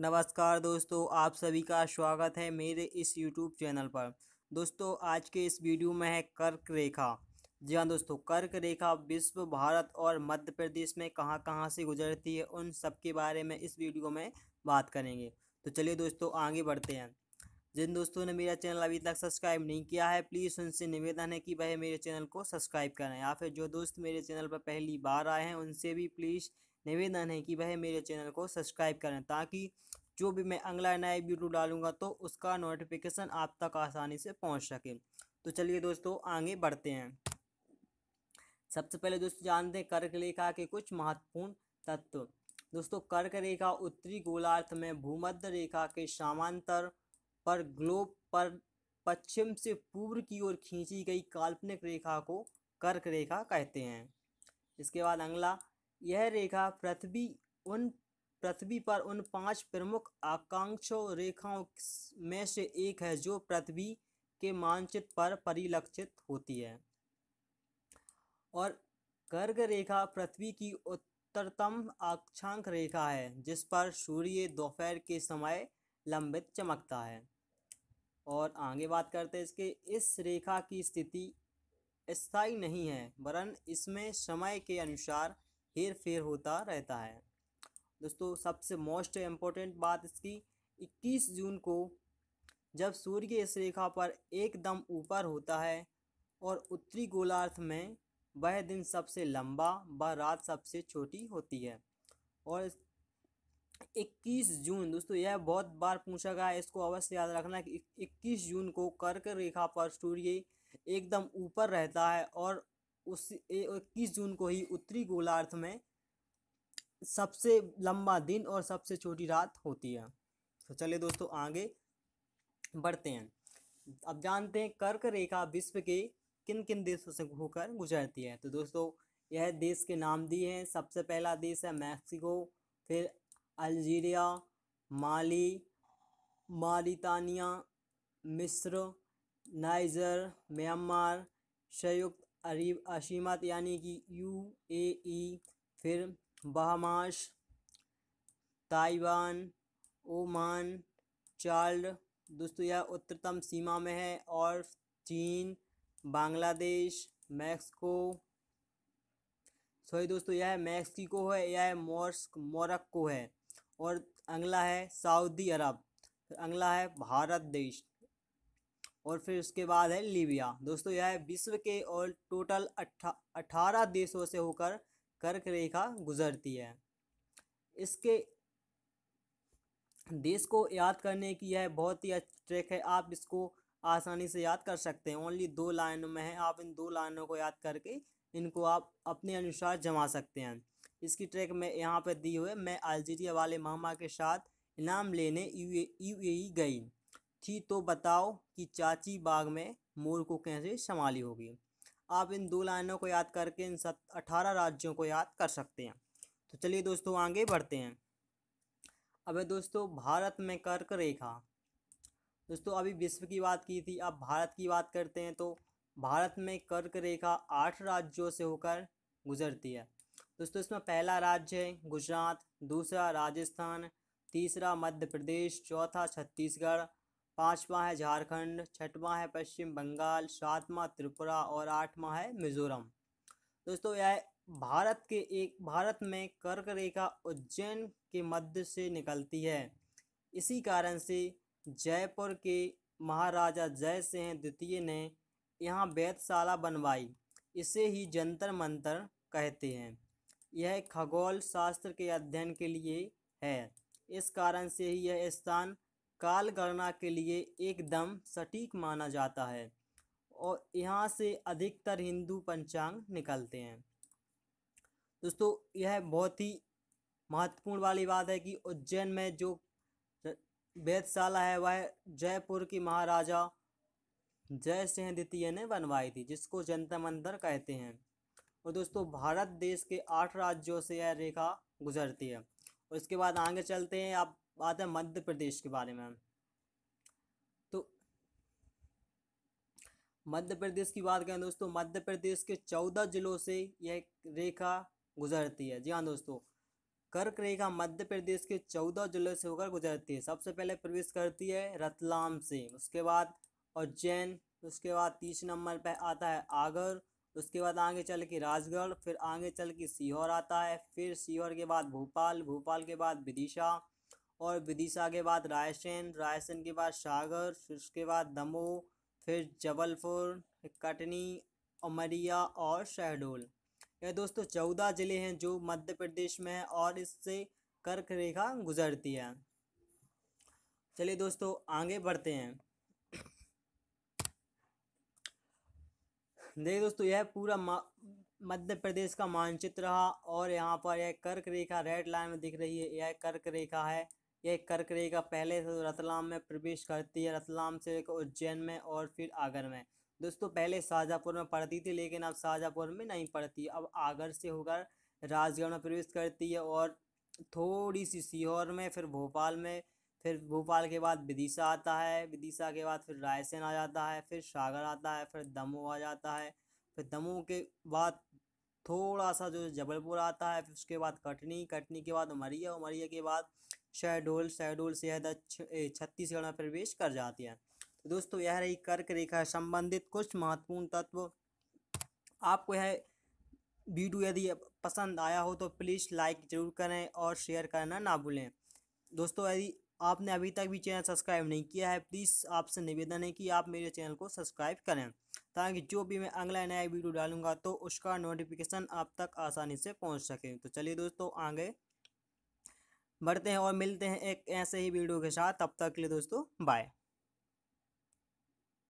नमस्कार दोस्तों, आप सभी का स्वागत है मेरे इस यूट्यूब चैनल पर। दोस्तों, आज के इस वीडियो में है कर्क रेखा। जी हाँ दोस्तों, कर्क रेखा विश्व, भारत और मध्य प्रदेश में कहाँ कहाँ से गुजरती है, उन सब के बारे में इस वीडियो में बात करेंगे। तो चलिए दोस्तों, आगे बढ़ते हैं। जिन दोस्तों ने मेरा चैनल अभी तक सब्सक्राइब नहीं किया है, प्लीज़ उनसे निवेदन है कि वह मेरे चैनल को सब्सक्राइब करें। या फिर जो दोस्त मेरे चैनल पर पहली बार आए हैं, उनसे भी प्लीज़ निवेदन है कि वह मेरे चैनल को सब्सक्राइब करें, ताकि जो भी मैं अगला नया वीडियो डालूँगा तो उसका नोटिफिकेशन आप तक आसानी से पहुँच सके। तो चलिए दोस्तों, आगे बढ़ते हैं। सबसे पहले दोस्तों जानते हैं कर्क रेखा के कुछ महत्वपूर्ण तत्व। दोस्तों, कर्क रेखा उत्तरी गोलार्थ में भूमध्य रेखा के समांतर पर ग्लोब पर पश्चिम से पूर्व की ओर खींची गई काल्पनिक रेखा को कर्क रेखा कहते हैं। इसके बाद अगला, यह रेखा पृथ्वी उन, पृथ्वी पर उन पाँच प्रमुख आकांक्ष रेखाओं में से एक है जो पृथ्वी के मानचित्र पर परिलक्षित होती है। और कर्क रेखा पृथ्वी की उत्तरतम अक्षांक रेखा है, जिस पर सूर्य दोपहर के समय लंबित चमकता है। और आगे बात करते हैं इसके, इस रेखा की स्थिति स्थायी नहीं है, वरन इसमें समय के अनुसार हेर फेर होता रहता है। दोस्तों, सबसे मोस्ट इम्पोर्टेंट बात इसकी 21 जून को जब सूर्य इस रेखा पर एकदम ऊपर होता है और उत्तरी गोलार्ध में वह दिन सबसे लंबा व रात सबसे छोटी होती है। और 21 जून, दोस्तों यह बहुत बार पूछा गया है, इसको अवश्य याद रखना कि 21 जून को कर्क रेखा पर सूर्य एकदम ऊपर रहता है और उस इक्कीस जून को ही उत्तरी गोलार्ध में सबसे लंबा दिन और सबसे छोटी रात होती है। तो चलिए दोस्तों आगे बढ़ते हैं। अब जानते हैं कर्क रेखा विश्व के किन किन देशों से होकर गुजरती है। तो दोस्तों यह देश के नाम दिए हैं। सबसे पहला देश है मैक्सिको, फिर अल्जीरिया, माली, मारितानिया, मिस्र, नाइजर, म्यांमार, संयुक्त अरब अशीमत यानी कि यू ए फिर बहामास ताइवान, ओमान, चार्ल्ड, दोस्तों यह उत्तरतम सीमा में है और चीन, बांग्लादेश, मैक्सिको। सॉरी दोस्तों, यह मैक्सिको है, यह मोर्स्क, मोरक्को है। और अगला है सऊदी अरब अगला है भारत देश और फिर उसके बाद है लीबिया। दोस्तों, यह विश्व के और टोटल अठारह देशों से होकर कर्क रेखा गुजरती है। इसके देश को याद करने की यह बहुत ही अच्छा ट्रैक है। आप इसको आसानी से याद कर सकते हैं। ओनली दो लाइनों में है। आप इन दो लाइनों को याद करके इनको आप अपने अनुसार जमा सकते हैं। इसकी ट्रैक में यहाँ पर दी हुए मैं अल्जीरिया वाले मामा के साथ इनाम लेने यू ए गई। थी तो बताओ कि चाची बाग में मोर को कैसे संभाली होगी। आप इन दो लाइनों को याद करके इन सत, अठारह राज्यों को याद कर सकते हैं। तो चलिए दोस्तों आगे बढ़ते हैं। अब दोस्तों भारत में कर्क रेखा। दोस्तों अभी विश्व की बात की थी। अब भारत की बात करते हैं तो भारत में कर्क रेखा आठ राज्यों से होकर गुजरती है। दोस्तों, इसमें पहला राज्य है गुजरात, दूसरा राजस्थान, तीसरा मध्य प्रदेश, चौथा छत्तीसगढ़, पाँचवा है झारखंड, छठवां है पश्चिम बंगाल, सातवां त्रिपुरा और आठवां है मिजोरम। दोस्तों, यह भारत के एक, भारत में कर्क रेखा उज्जैन के मध्य से निकलती है। इसी कारण से जयपुर के महाराजा जय सिंह द्वितीय ने यहाँ वेदशाला बनवाई। इसे ही जंतर मंतर कहते हैं। यह खगोल शास्त्र के अध्ययन के लिए है। इस कारण से ही यह स्थान काल गणना के लिए एकदम सटीक माना जाता है और यहाँ से अधिकतर हिंदू पंचांग निकलते हैं। दोस्तों, यह बहुत ही महत्वपूर्ण वाली बात है कि उज्जैन में जो वेदशाला है, वह जयपुर की महाराजा जय सिंह द्वितीय ने बनवाई थी, जिसको जंतर मंतर कहते हैं। और दोस्तों, भारत देश के आठ राज्यों से यह रेखा गुजरती है। और इसके बाद आगे चलते हैं आप बात है मध्य प्रदेश के बारे में। तो मध्य प्रदेश की बात करें दोस्तों, मध्य प्रदेश के चौदह जिलों से यह रेखा गुजरती है। जी हाँ दोस्तों, कर्क रेखा मध्य प्रदेश के चौदह जिलों से होकर गुजरती है। सबसे पहले प्रवेश करती है रतलाम से, उसके बाद उज्जैन, उसके बाद तीसरे नंबर पर आता है आगर उसके बाद आगे चल के राजगढ़, फिर आगे चल के सीहोर आता है, फिर सीहोर के बाद भोपाल भोपाल के बाद विदिशा और विदिशा के बाद रायसेन रायसेन के बाद सागर, फिर उसके बाद दमोह, फिर जबलपुर, कटनी, उमरिया और शहडोल। यह दोस्तों चौदह ज़िले हैं जो मध्य प्रदेश में हैं और इससे कर्क रेखा गुजरती है। चलिए दोस्तों आगे बढ़ते हैं। देखिए दोस्तों, यह पूरा मध्य प्रदेश का मानचित्र रहा और यहाँ पर यह कर्क रेखा रेड लाइन में दिख रही है। यह कर्क रेखा है। यह कर्क रेखा पहले से रतलाम में प्रवेश करती है। रतलाम से उज्जैन में और फिर आगर में। दोस्तों, पहले शाहजहाँपुर में पड़ती थी, लेकिन अब शाहजहाँपुर में नहीं पड़ती अब आगर से होकर राजगढ़ में प्रवेश करती है और थोड़ी सी सीहोर में, फिर भोपाल में फिर भोपाल के बाद विदिशा आता है, विदिशा के बाद फिर रायसेन आ जाता है, फिर सागर आता है, फिर दमोह आ जाता है। फिर दमोह के बाद थोड़ा सा जो जबलपुर आता है, फिर उसके बाद कटनी कटनी के बाद उमरिया उमरिया के बाद शहडोल शहडोल से छत्तीसगढ़ में प्रवेश कर जाती है। तो दोस्तों, यह रही कर्क रेखा संबंधित कुछ महत्वपूर्ण तत्व। आपको यह वीडियो यदि पसंद आया हो तो प्लीज़ लाइक ज़रूर करें और शेयर करना ना भूलें। दोस्तों, यदि आपने अभी तक भी चैनल सब्सक्राइब नहीं किया है प्लीज़ आपसे निवेदन है कि आप मेरे चैनल को सब्सक्राइब करें। ताकि जो भी मैं अगला नया वीडियो डालूँगा तो उसका नोटिफिकेशन आप तक आसानी से पहुँच सके। तो चलिए दोस्तों, आगे बढ़ते हैं और मिलते हैं एक ऐसे ही वीडियो के साथ। तब तक के लिए दोस्तों बाय